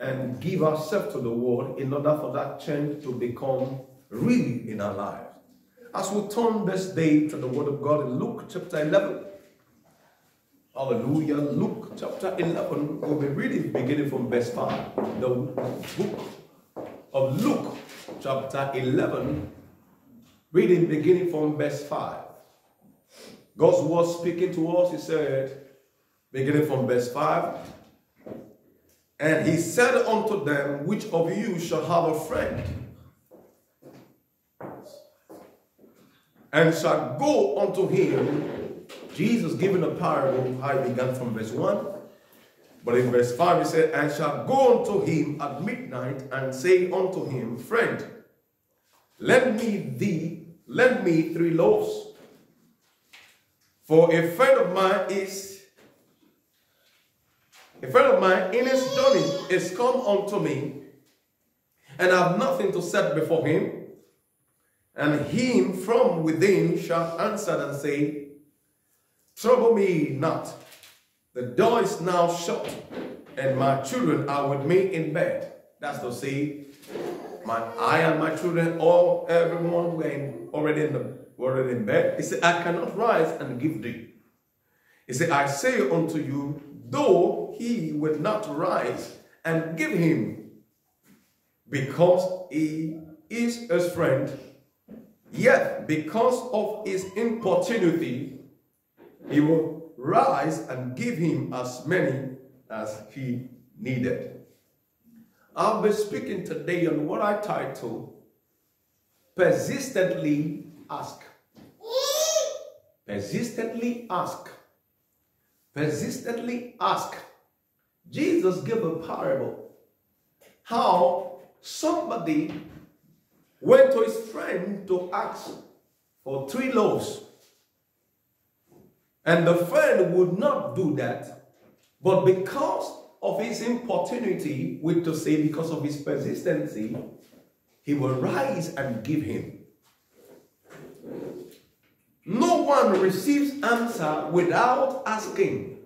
and give ourselves to the word in order for that change to become real in our lives. As we turn this day to the word of God in Luke chapter 11, Hallelujah. Luke chapter 11, we'll be reading beginning from verse 5. The book of Luke chapter 11, reading beginning from verse 5. God's word speaking to us, he said, beginning from verse 5, and he said unto them, Which of you shall have a friend? And shall go unto him. Jesus giving a parable, I began from verse 1. But in verse 5 he said, And shall go unto him at midnight and say unto him, Friend, lend me thee, lend me three loaves. For a friend of mine is a friend of mine in his journey is come unto me, and I have nothing to set before him. And him from within shall answer and say, Trouble me not. The door is now shut, and my children are with me in bed. That's to say, my I and my children, all everyone were already in the already in bed. He said, I cannot rise and give thee. He said, I say unto you, though he would not rise and give him, because he is his friend, yet because of his importunity, he will rise and give him as many as he needed. I'll be speaking today on what I title Persistently Ask. Persistently ask. Persistently ask. Jesus gave a parable how somebody went to his friend to ask for three loaves. And the friend would not do that, but because of his importunity, which to say because of his persistency, he will rise and give him. No one receives answer without asking.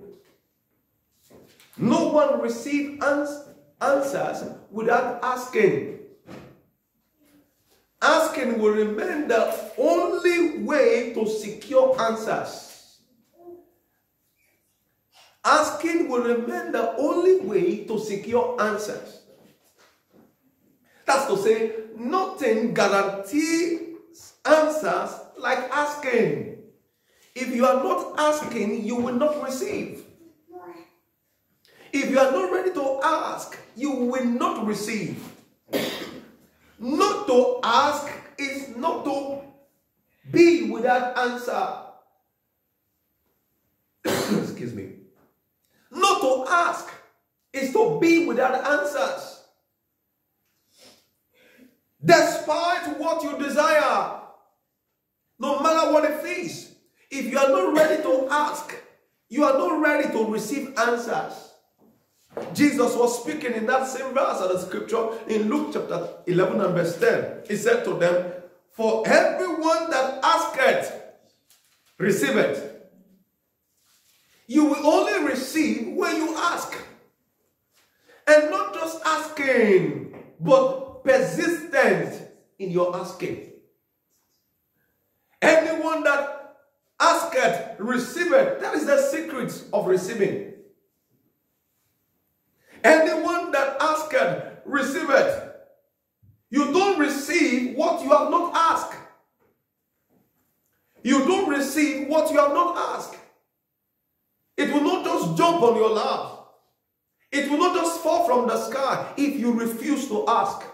No one receives ans answers without asking. Asking will remain the only way to secure answers. Asking will remain the only way to secure answers. That's to say, nothing guarantees answers like asking. If you are not asking, you will not receive. If you are not ready to ask, you will not receive. Not to ask is not to be without answer. Excuse me. Not to ask is to be without answers. Despite what you desire, no matter what it is, if you are not ready to ask, you are not ready to receive answers. Jesus was speaking in that same verse of the scripture in Luke chapter 11 and verse 10. He said to them, For everyone that asketh, receive it. You will only receive when you ask. And not just asking, but persistent in your asking. Anyone that asketh, receive it. That is the secret of receiving. Anyone that asketh, receive it. You don't receive what you have not asked. You don't receive what you have not asked. It will not just jump on your lap. It will not just fall from the sky if you refuse to ask.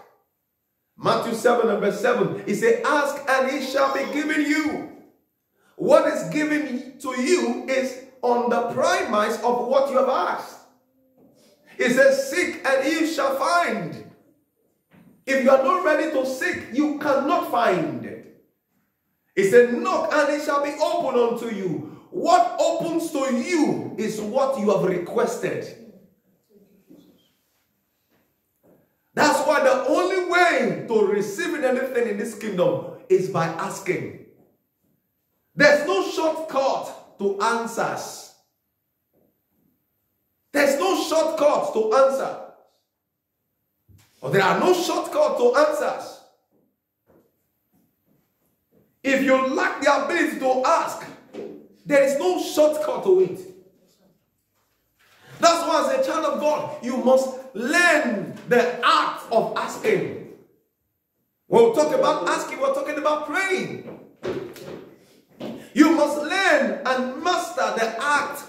Matthew 7 and verse 7, he said, Ask and it shall be given you. What is given to you is on the premise of what you have asked. He says, Seek and you shall find. If you are not ready to seek, you cannot find it. He said, Knock and it shall be opened unto you. What opens to you is what you have requested. That's why the only way to receiving anything in this kingdom is by asking. There's no shortcut to answers. There's no shortcut to answer. Or there are no shortcuts to answers. If you lack the ability to ask, there is no shortcut to it. That's why, as a child of God, you must learn the art of asking. When we talk about asking, we're talking about praying. You must learn and master the art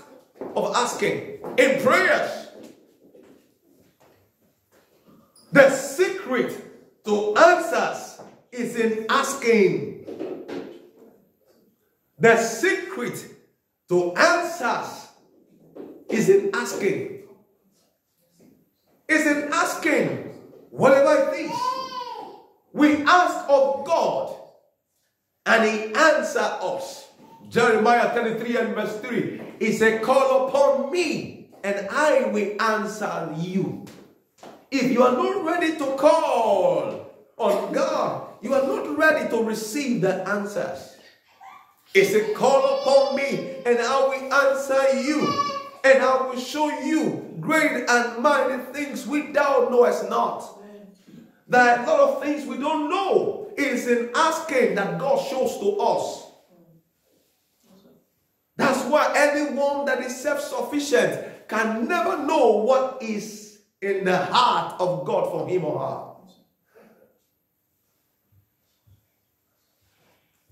of asking in prayers. The secret to answers is in asking. The secret to answers is in asking. Is in asking whatever it is. We ask of God and He answer us. Jeremiah 33 and verse 3. He said, Call upon me and I will answer you. If you are not ready to call on God, you are not ready to receive the answers. He said, Call upon me and I will answer you and I will show you great and mighty things which thou knowest not. There are a lot of things we don't know. It is in asking that God shows to us. That's why anyone that is self sufficient can never know what is in the heart of God for him or her.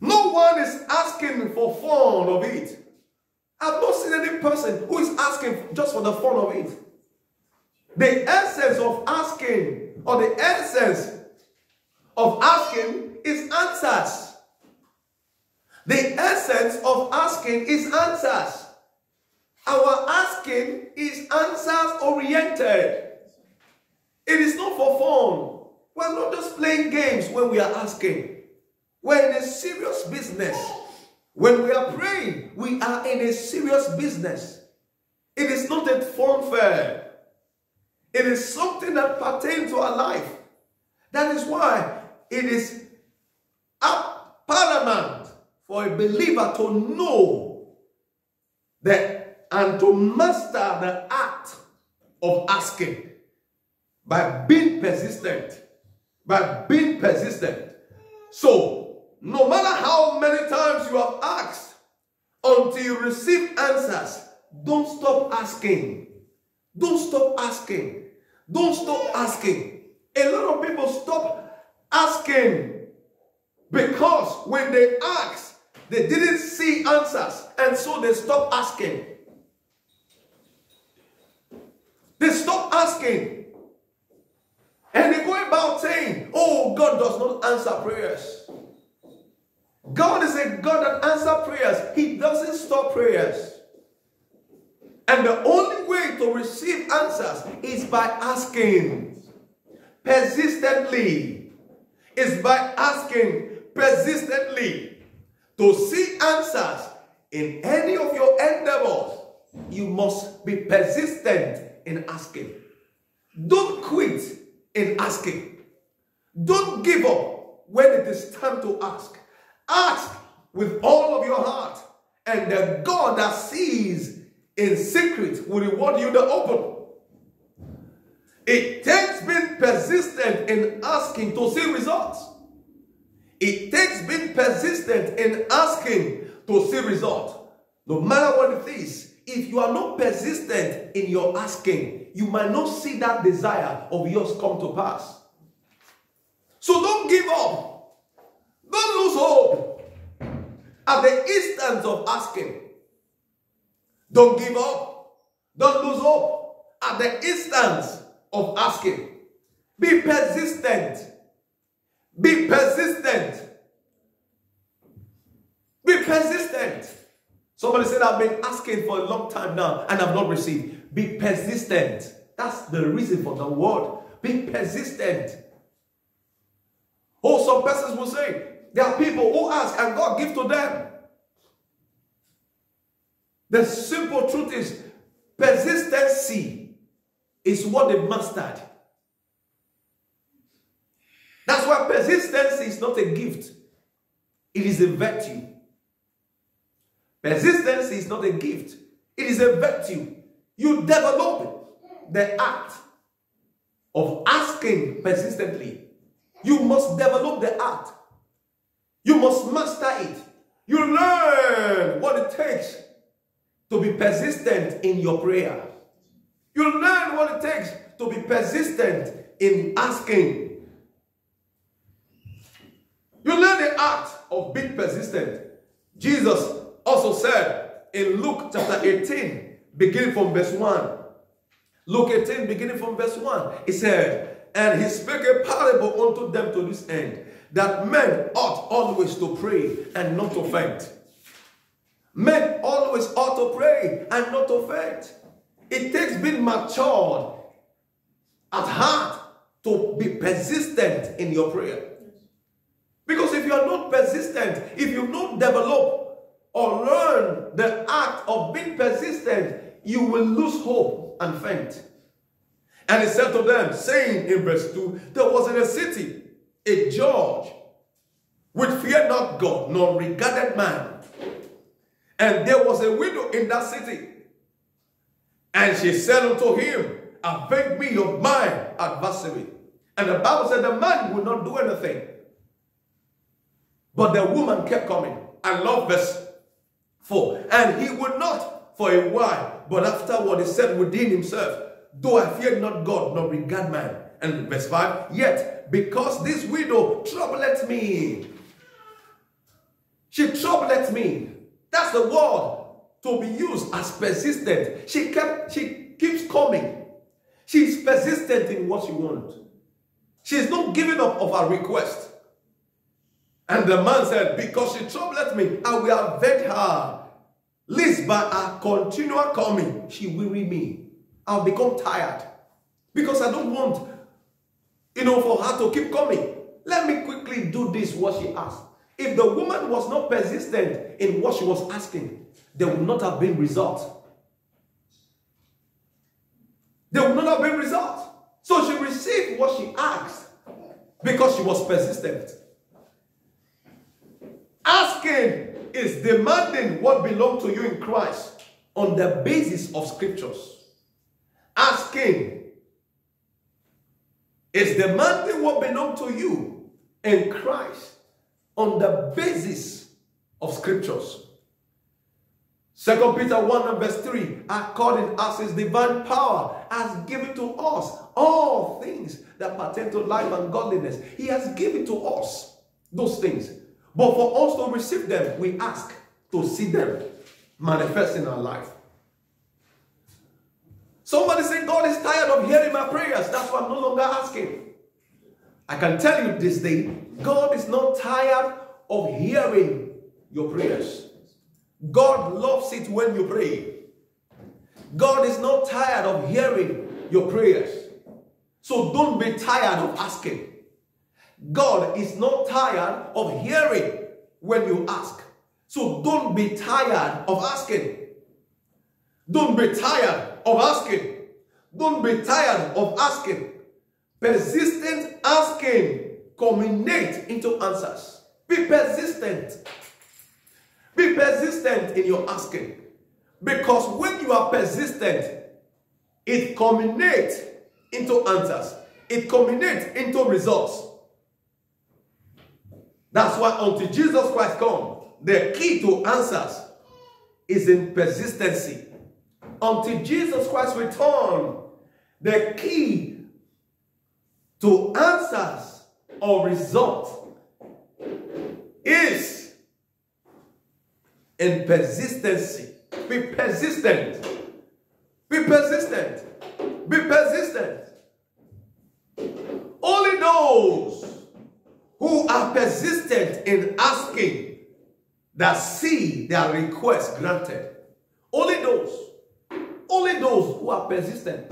No one is asking for fun of it. I've not seen any person who is asking just for the fun of it. The essence of asking, or the essence of asking, is answers. The essence of asking is answers. Our asking is answers oriented. It is not for fun. We're not just playing games when we are asking. We're in a serious business. When we are praying, we are in a serious business. It is not a fun fair. It is something that pertains to our life. That is why it is paramount for a believer to know that and to master the art of asking by being persistent. By being persistent. So, no matter how many times you have asked, until you receive answers, don't stop asking. Don't stop asking. Don't stop asking. A lot of people stop asking because when they ask, they didn't see answers, and so they stop asking. They stop asking. And they go about saying, Oh, God does not answer prayers. God is a God that answers prayers. He doesn't stop prayers. And the only way to receive answers is by asking persistently. Is by asking persistently. To see answers in any of your endeavors, you must be persistent in asking. Don't quit in asking. Don't give up when it is time to ask. Ask with all of your heart, and the God that sees in secret will reward you the open. It takes being persistent in asking to see results. It takes being persistent in asking to see results. No matter what it is, if you are not persistent in your asking, you might not see that desire of yours come to pass. So don't give up. Don't lose hope. At the instance of asking, don't give up. Don't lose hope. At the instance of asking, be persistent. Be persistent. Be persistent. Somebody said, I've been asking for a long time now and I've not received. Be persistent. That's the reason for the word. Be persistent. Oh, some persons will say, there are people who ask and God give to them. The simple truth is, persistency is what they mastered. That's why persistency is not a gift. It is a virtue. Persistency is not a gift. It is a virtue. You develop the act of asking asking persistently. You must develop the art. You must master it. You learn what it takes to be persistent in your prayer. You learn what it takes to be persistent in asking. You learn the art of being persistent. Jesus also said in Luke chapter 18, beginning from verse 1. Luke 18, beginning from verse 1, he said, And he spake a parable unto them to this end, that men ought always to pray and not to faint. Men always ought to pray and not to faint. It takes being matured at heart to be persistent in your prayer. Because if you are not persistent, if you don't develop or learn the act of being persistent, you will lose hope and faint. And he said to them, saying in verse 2, there was in a city a judge which feared not God, nor regarded man. And there was a widow in that city. And she said unto him, Avenge me of my adversary. And the Bible said the man would not do anything. But the woman kept coming. I love verse 4. And he would not for a while, but afterward he said within himself, Though I fear not God, nor regard man. And verse 5, Yet because this widow troubleth me, she troubleth me. That's the word to be used as persistent. She kept, she keeps coming. She's persistent in what she wants. She's not giving up of her request. And the man said, Because she troubled me, I will avenge her. Lest by her continual coming, she weary me. I'll become tired. Because I don't want, you know, for her to keep coming. Let me quickly do this, what she asked. If the woman was not persistent in what she was asking, there would not have been result. There would not have been result. So she received what she asked because she was persistent. Asking is demanding what belongs to you in Christ on the basis of scriptures. Asking is demanding what belongs to you in Christ on the basis of scriptures. Second Peter 1 and verse 3, according as his divine power has given to us all things that pertain to life and godliness. He has given to us those things. But for us to receive them, we ask to see them manifest in our life. Somebody say, God is tired of hearing my prayers. That's why I'm no longer asking. I can tell you this day, God is not tired of hearing your prayers. God loves it when you pray. God is not tired of hearing your prayers. So don't be tired of asking. God is not tired of hearing when you ask. So don't be tired of asking. Don't be tired of asking. Don't be tired of asking. Persistent asking culminate into answers. Be persistent. Be persistent in your asking. Because when you are persistent, it culminates into answers. It culminates into results. That's why until Jesus Christ come, the key to answers is in persistency. Until Jesus Christ return, the key to answers or results is in persistency. Be persistent. Be persistent. Be persistent. Only those who are persistent in asking that see their request granted. Only those. Only those who are persistent.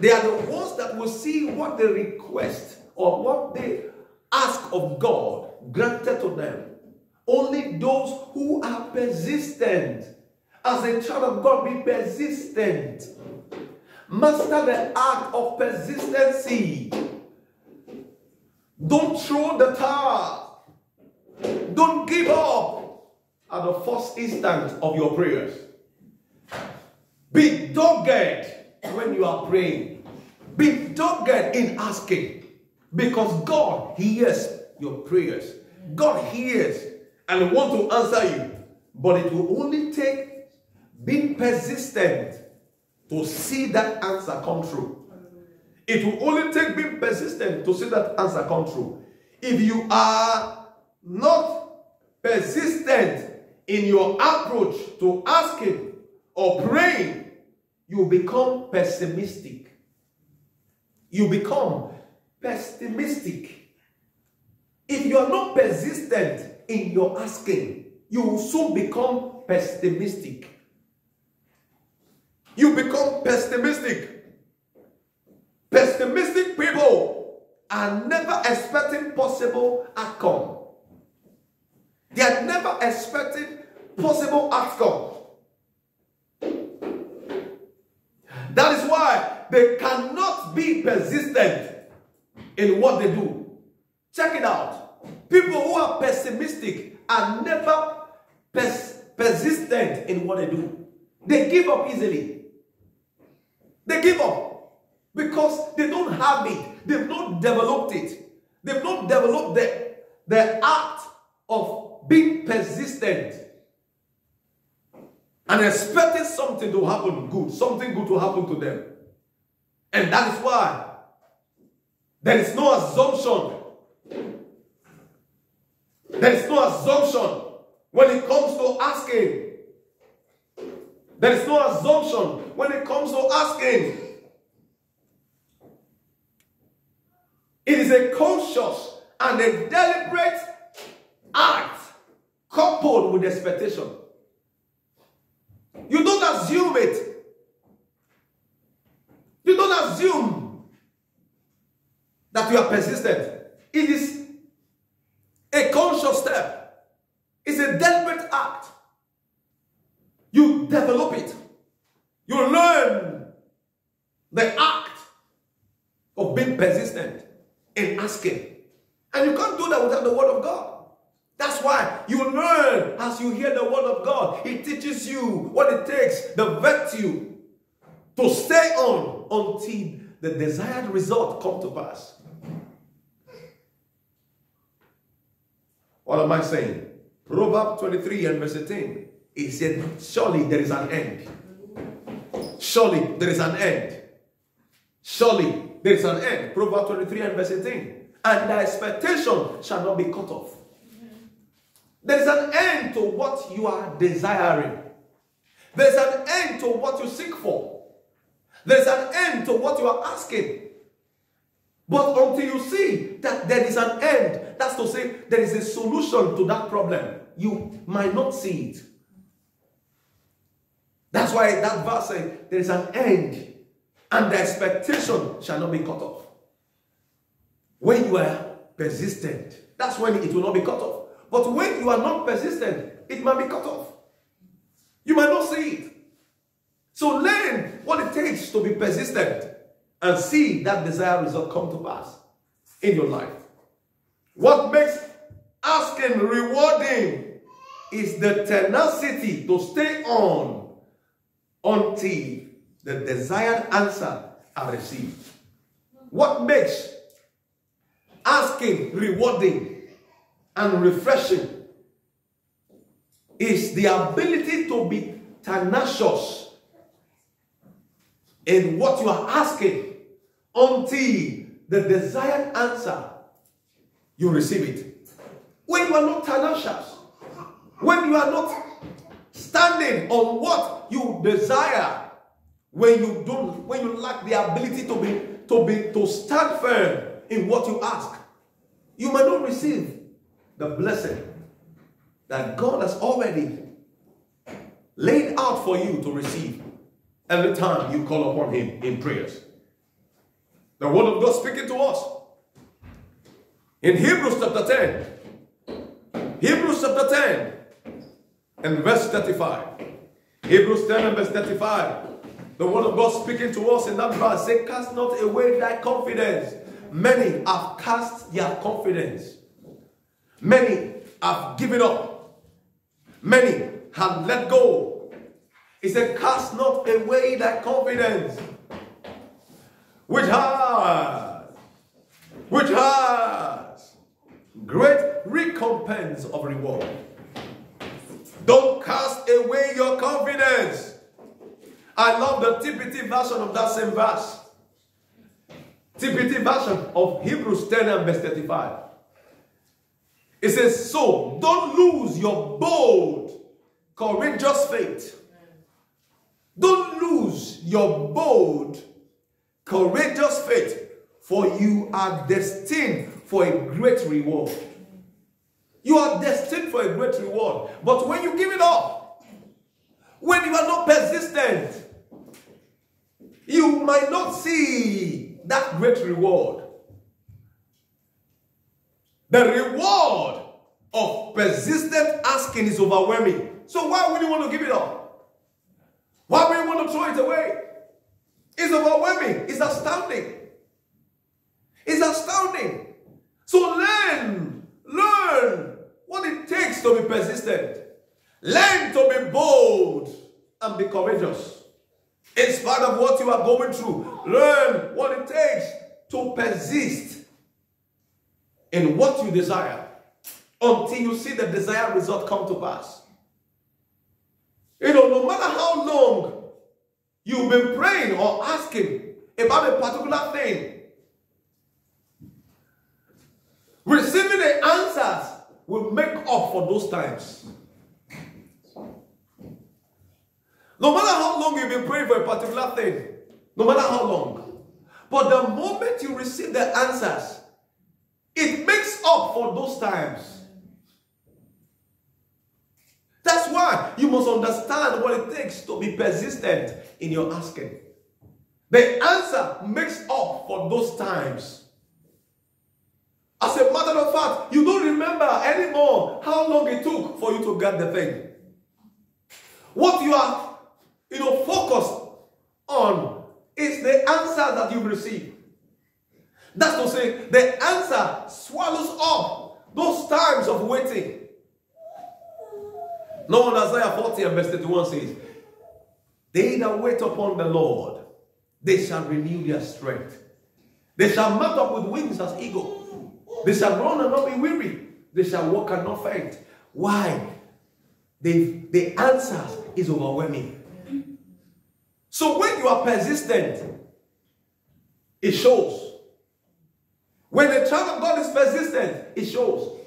They are the ones that will see what they request or what they ask of God granted to them. Only those who are persistent. As a child of God, be persistent. Master the art of persistency. Don't throw the towel. Don't give up at the first instant of your prayers. Be dogged when you are praying. Be dogged in asking because God hears your prayers. God hears and wants to answer you. But it will only take being persistent to see that answer come true. It will only take being persistent to see that answer come true. If you are not persistent in your approach to asking or praying, you become pessimistic. You become pessimistic. If you are not persistent in your asking, you will soon become pessimistic. You become pessimistic. Pessimistic people are never expecting possible outcome. They are never expecting possible outcome. That is why they cannot be persistent in what they do. Check it out. People who are pessimistic are never pers persistent in what they do. They give up easily. They give up because they don't have it. They've not developed it. They've not developed the, the art of being persistent and expecting something to happen good, something good to happen to them. And that is why there is no assumption. There is no assumption when it comes to asking. There is no assumption when it comes to asking. It is a conscious and a deliberate act coupled with expectation. You don't assume it. You don't assume that you are persistent. It is a conscious step. It's a deliberate act. You develop it. You learn the act of being persistent in asking. And you can't do that without the word of God. That's why you learn as you hear the word of God. It teaches you the virtue to stay on until the desired result come to pass. What am I saying? Proverbs 23 and verse 18. It said, Surely there is an end. Surely there is an end. Surely there is an end. Proverbs 23 and verse 18. And the expectation shall not be cut off. There is an end to what you are desiring. There's an end to what you seek for. There's an end to what you are asking. But until you see that there is an end, that's to say, there is a solution to that problem, you might not see it. That's why that verse says there is an end, and the expectation shall not be cut off. When you are persistent, that's when it will not be cut off. But when you are not persistent, it might be cut off. You might not see it. So learn what it takes to be persistent and see that desired result come to pass in your life. What makes asking rewarding is the tenacity to stay on until the desired answer are received. What makes asking rewarding and refreshing is the ability to be tenacious in what you are asking until the desired answer you receive it. When you are not tenacious, when you are not standing on what you desire, when you don't, when you lack the ability to be to be to stand firm in what you ask, you may not receive the blessing that God has already laid out for you to receive every time you call upon Him in prayers. The Word of God speaking to us in Hebrews chapter 10. Hebrews chapter 10 and verse 35. Hebrews 10 and verse 35. The Word of God speaking to us in that verse say, Cast not away thy confidence. Many have cast their confidence. Many have given up. Many have let go. He said, Cast not away thy confidence. which has, which has great recompense of reward. Don't cast away your confidence. I love the TPT version of that same verse. TPT version of Hebrews 10 and verse 35. It says, So don't lose your bold, courageous faith. Don't lose your bold, courageous faith, for you are destined for a great reward. You are destined for a great reward. But when you give it up, when you are not persistent, you might not see that great reward. The reward of persistent asking is overwhelming. So why would you want to give it up? Why would you want to throw it away? It's overwhelming. It's astounding. It's astounding. So learn, learn what it takes to be persistent. Learn to be bold and be courageous. In spite of what you are going through, learn what it takes to persist in what you desire until you see the desired result come to pass. You know, no matter how long you've been praying or asking about a particular thing, receiving the answers will make up for those times. No matter how long you've been praying for a particular thing, no matter how long, but the moment you receive the answers, it makes up for those times. That's why you must understand what it takes to be persistent in your asking. The answer makes up for those times. As a matter of fact, you don't remember anymore how long it took for you to get the thing. What you are, you know, focused on is the answer that you receive. That's to say, the answer swallows up those times of waiting. No one Isaiah 40 and verse 31 says, They that wait upon the Lord, they shall renew their strength. They shall mount up with wings as eagles. They shall run and not be weary. They shall walk and not faint. Why? The, the answer is overwhelming. So when you are persistent, it shows. When the child of God is persistent, it shows.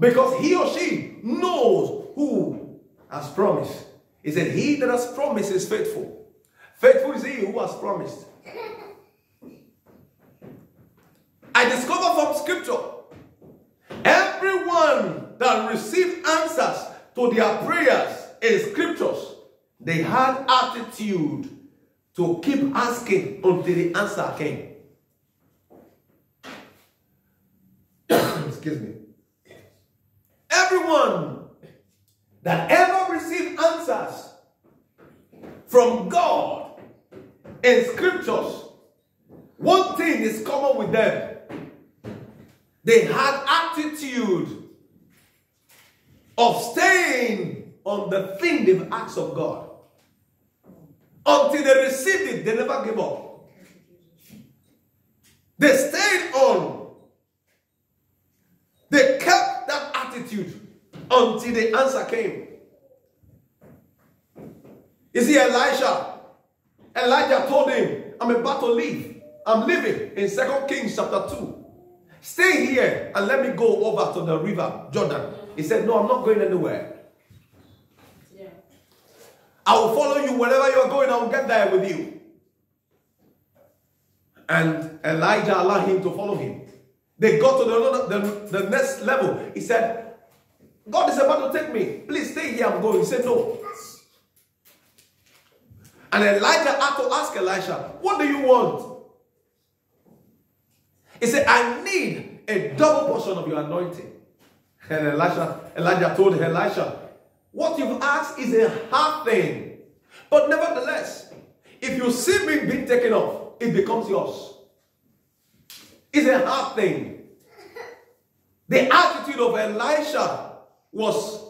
Because he or she knows who has promised. He said, He that has promised is faithful. Faithful is he who has promised. I discover from scripture everyone that received answers to their prayers in scriptures, they had attitude to keep asking until the answer came. Excuse me, everyone that ever received answers from God in scriptures, one thing is common with them. They had attitude of staying on the thing they've asked of God. Until they received it, they never gave up. They stayed on they kept that attitude until the answer came. You see, Elisha, Elijah told him, I'm about to leave. I'm leaving in Second Kings chapter 2. Stay here and let me go over to the river Jordan. He said, No, I'm not going anywhere. Yeah. I will follow you wherever you are going, I will get there with you. And Elijah allowed him to follow him. They got to the, the, the next level. He said, God is about to take me. Please stay here. I'm going. He said, No. And Elijah had to ask Elisha, What do you want? He said, I need a double portion of your anointing. And Elisha, Elijah told Elisha, What you've asked is a hard thing. But nevertheless, if you see me being taken off, it becomes yours. It's a hard thing. The attitude of Elisha was,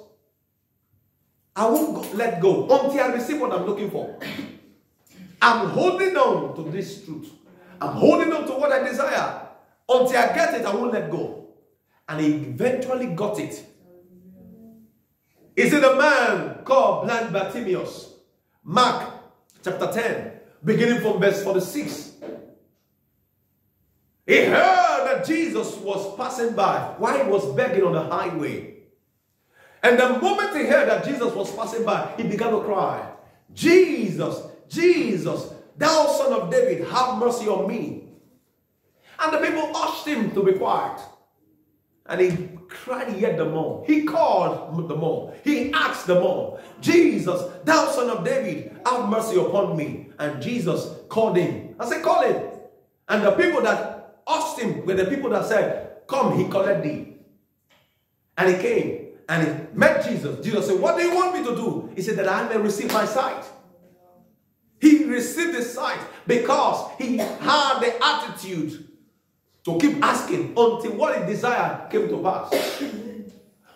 I won't let go until I receive what I'm looking for. I'm holding on to this truth. I'm holding on to what I desire. Until I get it, I won't let go. And he eventually got it. Is it a man called blind Bartimaeus? Mark chapter 10, beginning from verse 46. He heard that Jesus was passing by while he was begging on the highway. And the moment he heard that Jesus was passing by, he began to cry, Jesus, Jesus, thou son of David, have mercy on me. And the people asked him to be quiet. And he cried yet the more. He called the more. He asked the more, Jesus, thou son of David, have mercy upon me. And Jesus called him. I said, call him. And the people that him were the people that said, come, he called thee. And he came and he met Jesus. Jesus said, what do you want me to do? He said, that I may receive my sight. He received his sight because he had the attitude to keep asking until what he desired came to pass.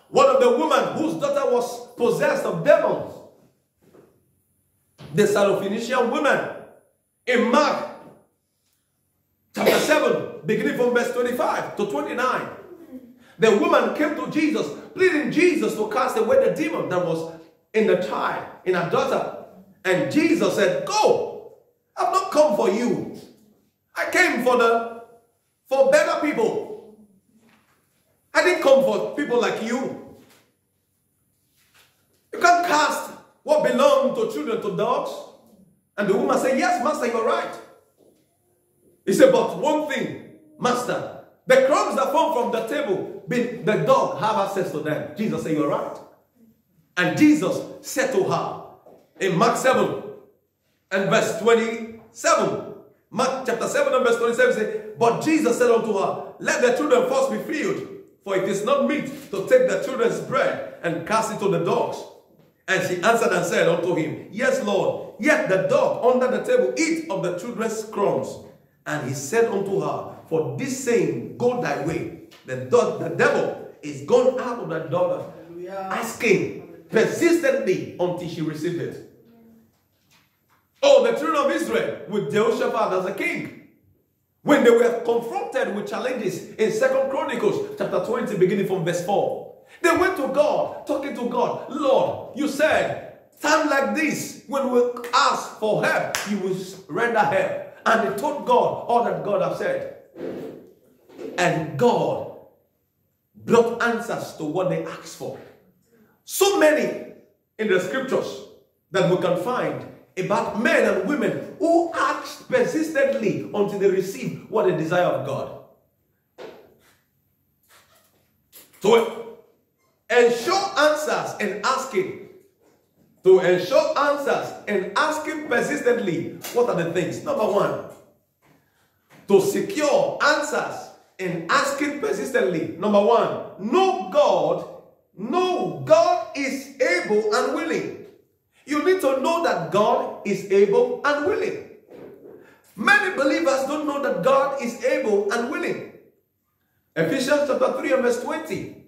One of the women whose daughter was possessed of demons, the Syrophoenician woman, in Mark chapter 7, beginning from verse 25 to 29. The woman came to Jesus, pleading Jesus to cast away the demon that was in the child, in her daughter. And Jesus said, Go. I've not come for you. I came for the for better people. I didn't come for people like you. You can't cast what belonged to children to dogs. And the woman said, Yes, master, you're right. He said, But one thing, master, the crumbs that fall from the table, the dog have access to them. Jesus said, You're right. And Jesus said to her in Mark 7 and verse 27, Mark chapter 7 and verse 27 says, But Jesus said unto her, Let the children first be filled, for it is not meet to take the children's bread and cast it to the dogs. And she answered and said unto him, Yes, Lord, yet the dog under the table eat of the children's crumbs. And he said unto her, For this saying, go thy way. The, the devil is gone out of the daughter, asking persistently until she received it. Oh, the children of Israel with Jehoshaphat as a king. When they were confronted with challenges in Second Chronicles chapter 20, beginning from verse 4. They went to God, talking to God. Lord, you said, time like this, when we ask for help, you will render help. And they told God all that God has said. And God brought answers to what they asked for. So many in the scriptures that we can find about men and women who asked persistently until they received what they desire of God. To ensure answers and asking, to ensure answers and asking persistently, what are the things? Number one, to secure answers and asking persistently. Number one, know God, know God is able and willing. You need to know that God is able and willing. Many believers don't know that God is able and willing. Ephesians chapter 3 and verse 20.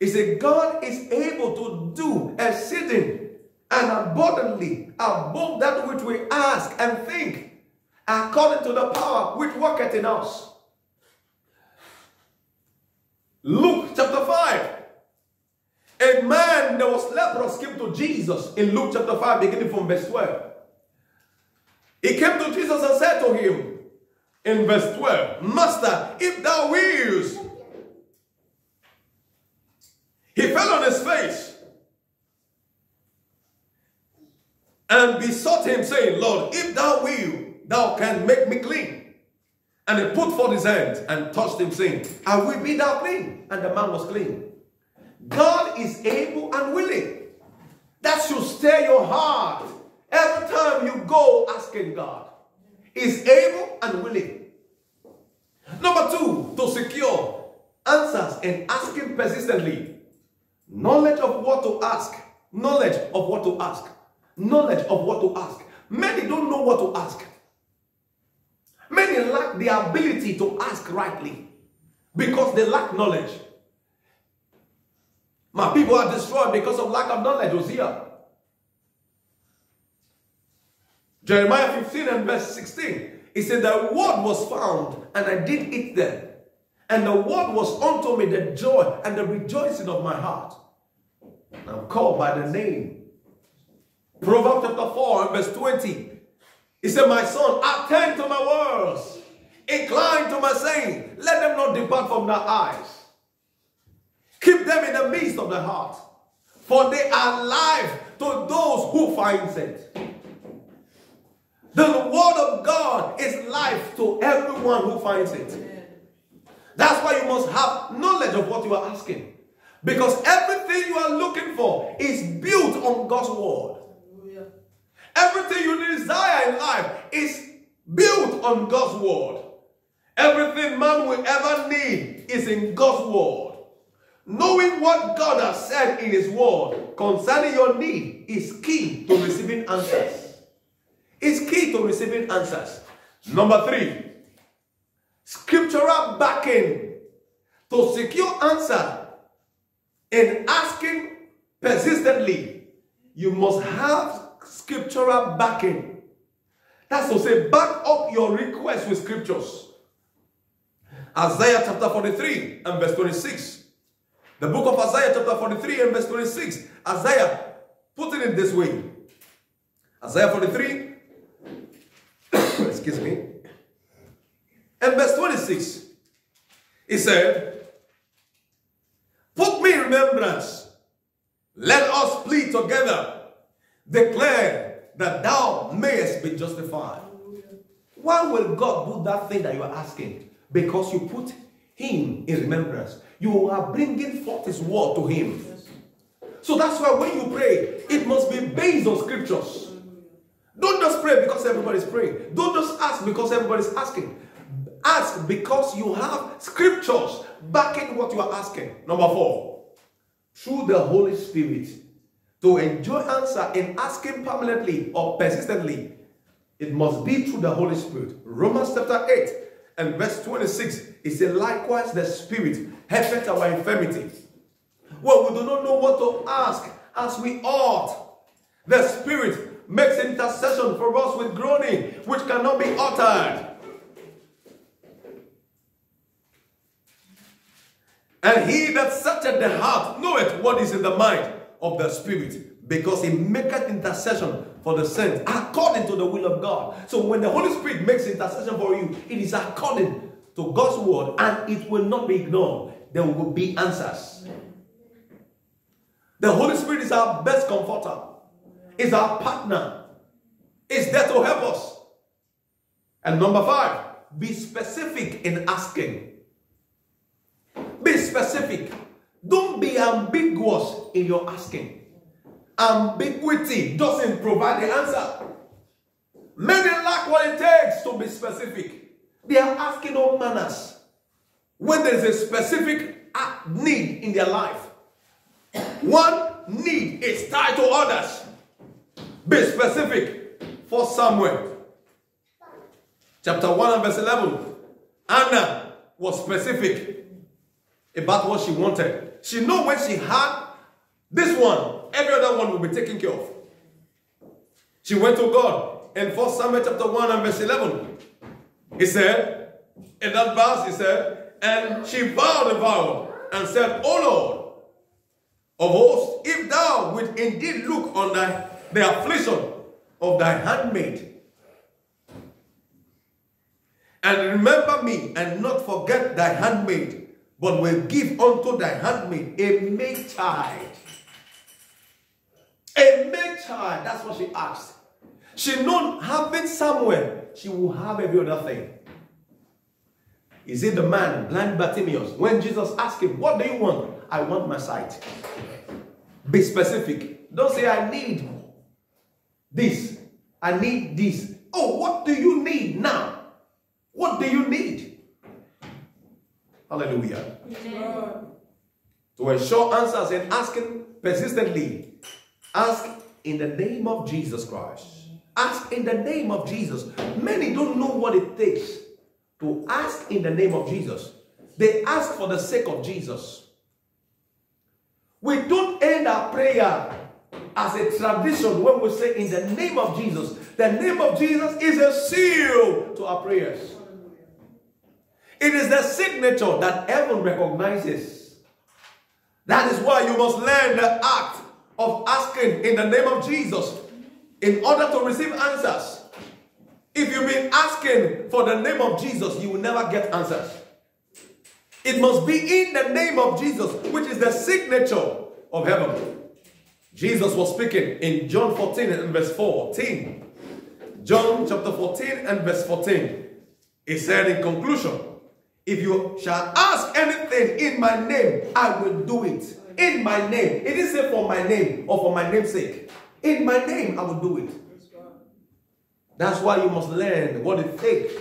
It says, God is able to do exceeding and abundantly above that which we ask and think, according to the power which worketh in us. Luke chapter 5 a man that was leprous came to Jesus in Luke chapter 5, beginning from verse 12. He came to Jesus and said to him in verse 12, Master, if thou wills, he fell on his face and besought him, saying, Lord, if thou will, thou can make me clean. And he put forth his hands and touched him, saying, I will be thou clean. And the man was clean. God is able and willing. That should stir your heart every time you go asking God. Is able and willing. Number two, to secure answers and asking persistently. Knowledge of what to ask. Knowledge of what to ask. Knowledge of what to ask. Many don't know what to ask. Many lack the ability to ask rightly because they lack knowledge. My people are destroyed because of lack of knowledge. Hosea. Jeremiah 15 and verse 16. He said, The word was found, and I did eat them. And the word was unto me the joy and the rejoicing of my heart. I'm called by the name. Proverbs chapter 4 and verse 20. He said, My son, attend to my words, incline to my saying, let them not depart from thy eyes. Keep them in the midst of the heart, for they are life to those who find it. The word of God is life to everyone who finds it. That's why you must have knowledge of what you are asking. Because everything you are looking for is built on God's word. Everything you desire in life is built on God's word. Everything man will ever need is in God's word. Knowing what God has said in his word concerning your need is key to receiving answers. It's key to receiving answers. Number three, scriptural backing to secure answer in asking persistently. You must have scriptural backing. That's to say, back up your request with scriptures. Isaiah chapter 43 and verse 26. The book of Isaiah chapter 43 and verse 26. Isaiah put it in this way. Isaiah 43, excuse me, and verse 26. He said, Put me in remembrance. Let us plead together. Declare that thou mayest be justified. Why will God do that thing that you are asking? Because you put him in remembrance. You are bringing forth his word to him. So that's why when you pray, it must be based on scriptures. Don't just pray because everybody's praying. Don't just ask because everybody's asking. Ask because you have scriptures backing what you are asking. Number four, through the Holy Spirit, to enjoy answer in asking permanently or persistently, it must be through the Holy Spirit. Romans chapter 8 and verse 26, it says, Likewise, the Spirit helpeth our infirmity. Well, we do not know what to ask as we ought. The Spirit makes intercession for us with groaning, which cannot be uttered. And he that searcheth the heart knoweth what is in the mind of the Spirit, because he maketh intercession for the saints according to the will of God. So when the Holy Spirit makes intercession for you, it is according to God's word and it will not be ignored. There will be answers. The Holy Spirit is our best comforter, is our partner, is there to help us. And number five, be specific in asking. Be specific. Don't be ambiguous in your asking. Ambiguity doesn't provide the answer. Many lack what it takes to be specific. They are asking all manners when there is a specific need in their life. One need is tied to others. Be specific. For Samuel, chapter 1 and verse 11, Anna was specific about what she wanted. She knew when she had this one, every other one will be taken care of. She went to God in 1 Samuel chapter 1 and verse 11. He said, in that verse, he said, and she vowed a vow and said, O Lord of hosts, if thou wilt indeed look on thy, the affliction of thy handmaid, and remember me, and not forget thy handmaid, but will give unto thy handmaid a maid child. A maid child, that's what she asked. She known having somewhere, she will have every other thing. Is it the man, blind Bartimaeus, when Jesus asked him, What do you want? I want my sight. Be specific. Don't say, I need this. I need this. Oh, what do you need now? What do you need? Hallelujah. Amen. To ensure answers and asking persistently, ask in the name of Jesus Christ. Ask in the name of Jesus. Many don't know what it takes to ask in the name of Jesus. They ask for the sake of Jesus. We don't end our prayer as a tradition when we say in the name of Jesus. The name of Jesus is a seal to our prayers. It is the signature that heaven recognizes. That is why you must learn the act of asking in the name of Jesus in order to receive answers. If you've been asking for the name of Jesus, you will never get answers. It must be in the name of Jesus, which is the signature of heaven. Jesus was speaking in John 14 and verse 14. John chapter 14 and verse 14. He said in conclusion, if you shall ask anything in my name, I will do it. In my name. It is for my name or for my name's sake. In my name, I will do it. That's why you must learn what it takes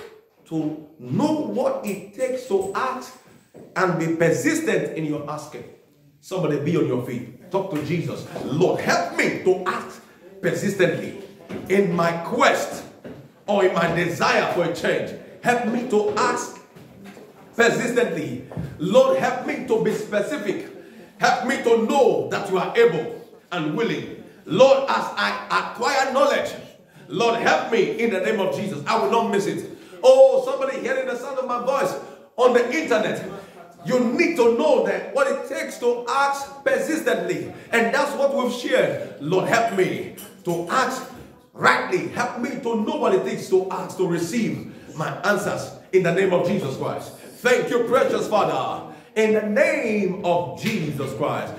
to know what it takes to act and be persistent in your asking. Somebody be on your feet. Talk to Jesus. Lord, help me to act persistently in my quest or in my desire for a change. Help me to ask persistently. Lord, help me to be specific. Help me to know that you are able and willing. Lord, as I acquire knowledge, Lord, help me in the name of Jesus. I will not miss it. Oh, somebody hearing the sound of my voice on the internet. You need to know that what it takes to ask persistently. And that's what we've shared. Lord, help me to ask rightly. Help me to know what it takes to ask, to receive my answers in the name of Jesus Christ. Thank you, precious Father, in the name of Jesus Christ.